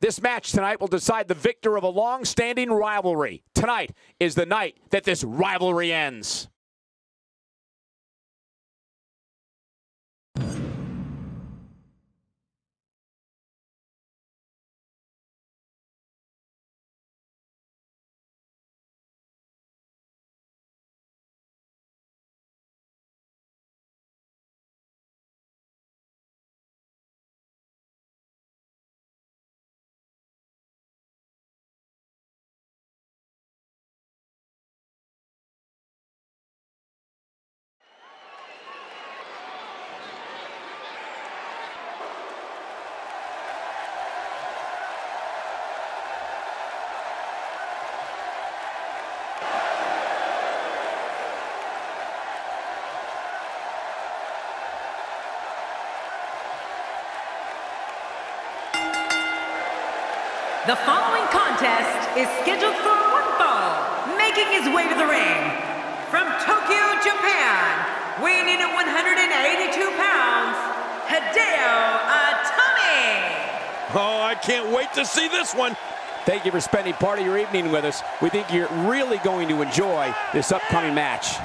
This match tonight will decide the victor of a long standing rivalry. Tonight is the night that this rivalry ends. The following contest is scheduled for one fall, making his way to the ring. From Tokyo, Japan, weighing in at 182 pounds, Hideo Itami. Oh, I can't wait to see this one. Thank you for spending part of your evening with us. We think you're really going to enjoy this upcoming match.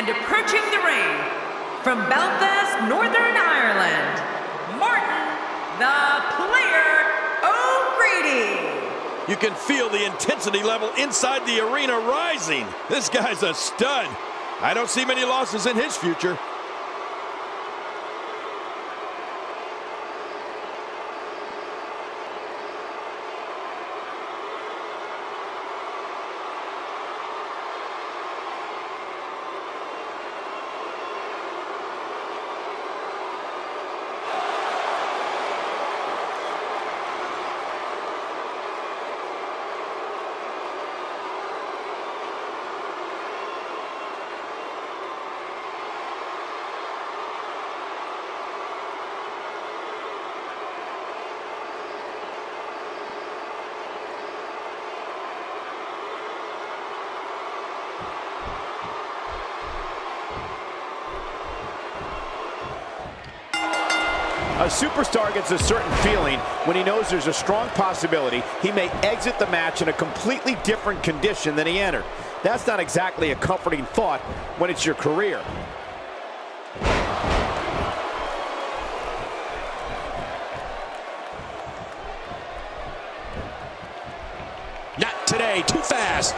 And approaching the ring, from Belfast, Northern Ireland, Martin the Player O'Grady. You can feel the intensity level inside the arena rising. This guy's a stud. I don't see many losses in his future. Superstar gets a certain feeling when he knows there's a strong possibility he may exit the match in a completely different condition than he entered. That's not exactly a comforting thought when it's your career. Not today, too fast.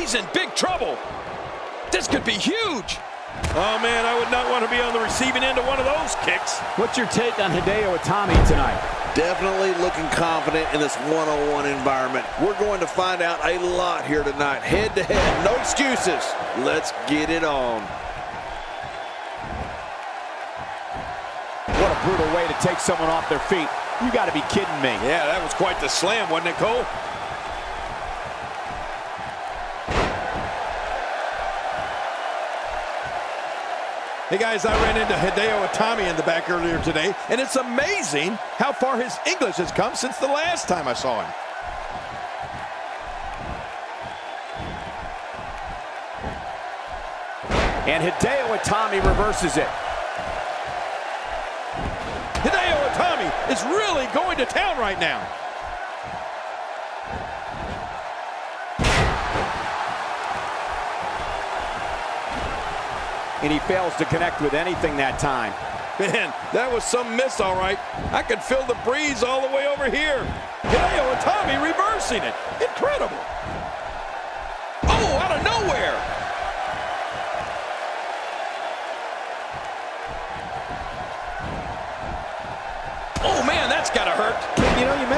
He's in big trouble. This could be huge. Oh, man, I would not want to be on the receiving end of one of those kicks. What's your take on Hideo Itami tonight? Definitely looking confident in this one-on-one environment. We're going to find out a lot here tonight. Head-to-head, -head, no excuses. Let's get it on. What a brutal way to take someone off their feet. You got to be kidding me. Yeah, that was quite the slam, wasn't it, Cole? Hey guys, I ran into Hideo Itami in the back earlier today, and it's amazing how far his English has come since the last time I saw him. And Hideo Itami reverses it. Hideo Itami is really going to town right now. And he fails to connect with anything that time. Man, that was some miss, all right. I could feel the breeze all the way over here. Hideo Itami reversing it. Incredible.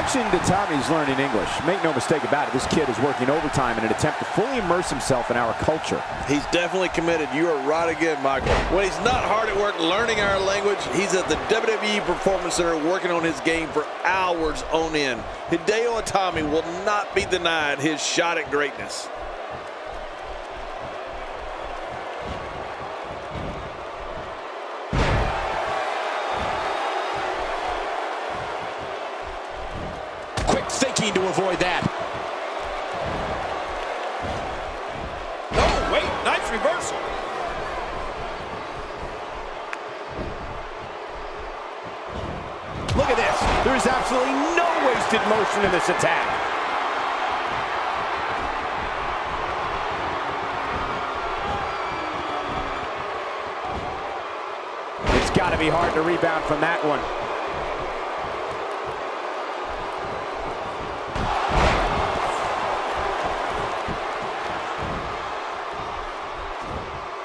Mentioned that Itami's learning English. Make no mistake about it, this kid is working overtime in an attempt to fully immerse himself in our culture. He's definitely committed. You are right again, Michael. When he's not hard at work learning our language, he's at the WWE Performance Center working on his game for hours on end. Hideo Itami will not be denied his shot at greatness. There is absolutely no wasted motion in this attack. It's got to be hard to rebound from that one.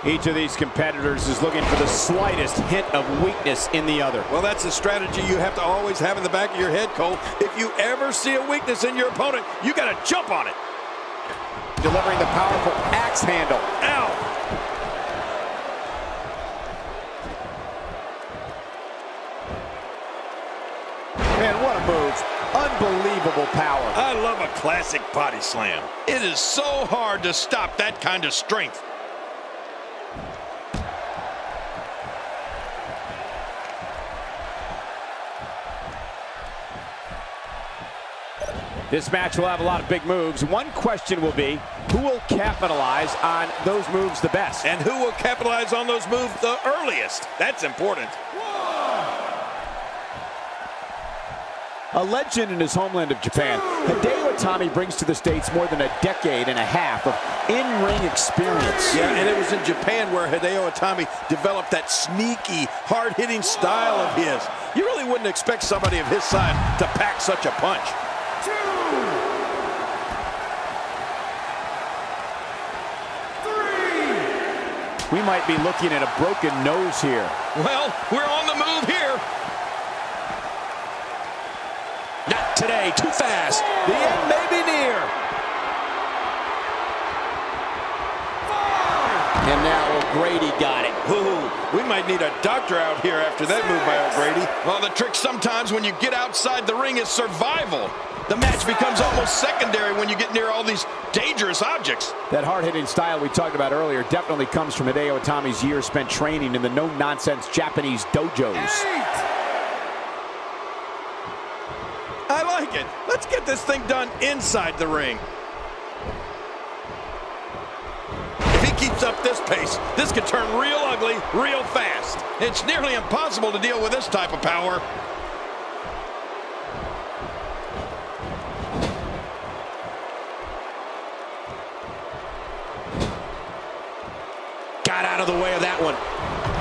Each of these competitors is looking for the slightest hint of weakness in the other. Well, that's a strategy you have to always have in the back of your head, Cole. If you ever see a weakness in your opponent, you got to jump on it. Delivering the powerful axe handle. Ow! Man, what a move. Unbelievable power. I love a classic body slam. It is so hard to stop that kind of strength. This match will have a lot of big moves. One question will be, who will capitalize on those moves the best? And who will capitalize on those moves the earliest? That's important. A legend in his homeland of Japan, Hideo Itami brings to the States more than a decade and a half of in-ring experience. Yeah, and it was in Japan where Hideo Itami developed that sneaky, hard-hitting style of his. You really wouldn't expect somebody of his size to pack such a punch. We might be looking at a broken nose here. Well, we're on the move here. Not today, too fast. The end may be near. And now O'Grady got it. Ooh, we might need a doctor out here after that move by O'Grady. Well, the trick sometimes when you get outside the ring is survival. The match becomes almost secondary when you get near all these dangerous objects. That hard-hitting style we talked about earlier definitely comes from Hideo Itami's years spent training in the no-nonsense Japanese dojos. Eight. I like it. Let's get this thing done inside the ring. If he keeps up this pace, this could turn real ugly real fast. It's nearly impossible to deal with this type of power. Of the way of that one.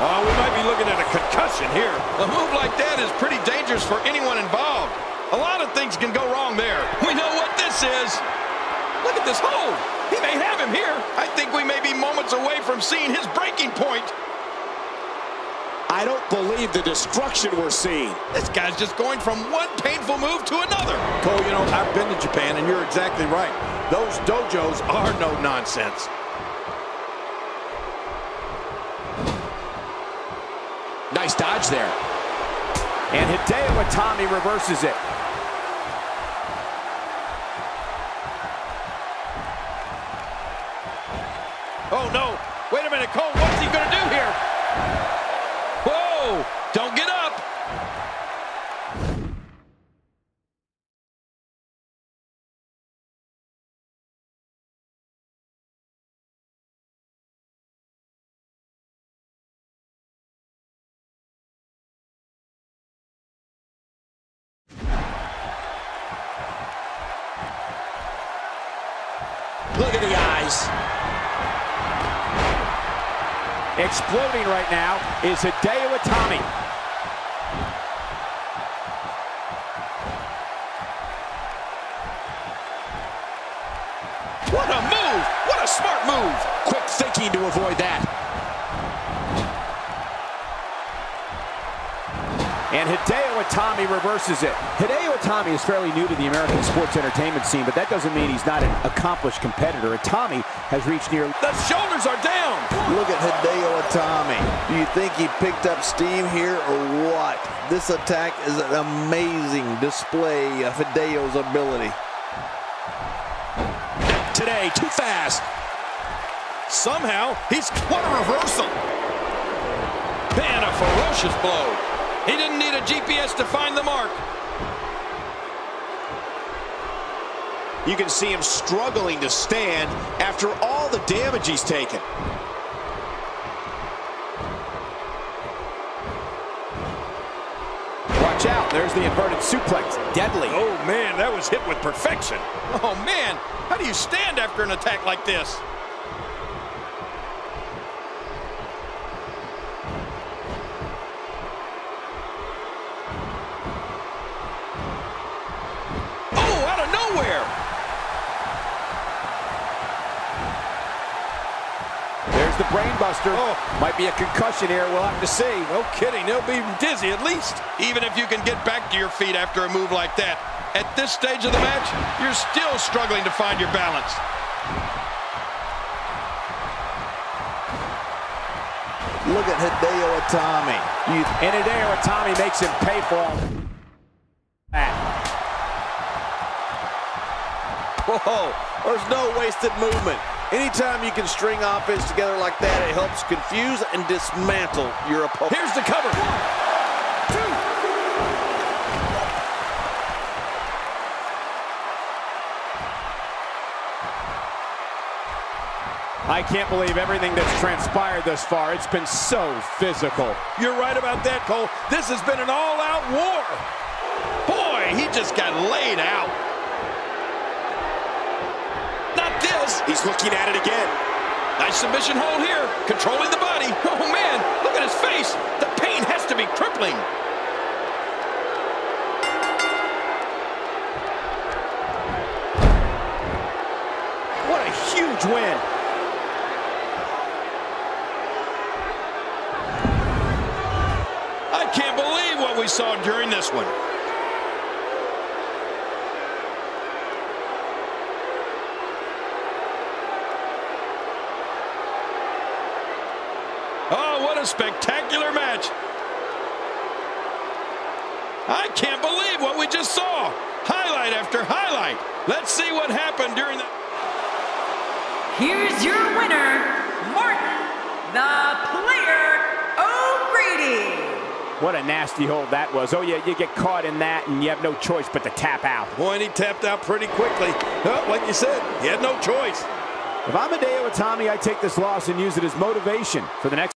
Oh, we might be looking at a concussion here. A move like that is pretty dangerous for anyone involved. A lot of things can go wrong there. We know what this is. Look at this hold. He may have him here. I think we may be moments away from seeing his breaking point. I don't believe the destruction we're seeing. This guy's just going from one painful move to another. Cole, you know, I've been to Japan, and you're exactly right. Those dojos are no nonsense. Nice dodge there. And Hideo Itami reverses it. Oh, no. Wait a minute, Cole. What's he going to do here? Whoa. Don't get Exploding right now is Hideo Itami. What a move. What a smart move. Quick thinking to avoid that. And Hideo Itami reverses it. Hideo Itami is fairly new to the American sports entertainment scene, but that doesn't mean he's not an accomplished competitor. Itami has reached near... The shoulders are down. Look at Hideo Itami. Do you think he picked up steam here or what? This attack is an amazing display of Hideo's ability. Today, too fast. Somehow, he's... What a reversal. Man, a ferocious blow. He didn't need a GPS to find the mark. You can see him struggling to stand after all the damage he's taken. Watch out, there's the inverted suplex. Deadly. Oh, man, that was hit with perfection. Oh, man, how do you stand after an attack like this? Oh, out of nowhere. There's the brainbuster. Oh. Might be a concussion here. We'll have to see. No kidding, he'll be dizzy at least. Even if you can get back to your feet after a move like that, at this stage of the match, you're still struggling to find your balance. Look at Hideo Itami. You And Hideo Itami makes him pay for all that. Whoa, there's no wasted movement. Anytime you can string offense together like that, it helps confuse and dismantle your opponent. Here's the cover. I can't believe everything that's transpired thus far. It's been so physical. You're right about that, Cole. This has been an all-out war. Boy, he just got laid out. He's looking at it again. Nice submission hold here, controlling the body. Oh, man, look at his face. The pain has to be crippling. What a huge win. I can't believe what we saw during this one. Oh, what a spectacular match. I can't believe what we just saw. Highlight after highlight. Let's see what happened during the... Here's your winner, Martin, the Player O'Grady. What a nasty hold that was. Oh, yeah, you get caught in that, and you have no choice but to tap out. Boy, and he tapped out pretty quickly. Well, like you said, he had no choice. If I'm Hideo Itami, I take this loss and use it as motivation for the next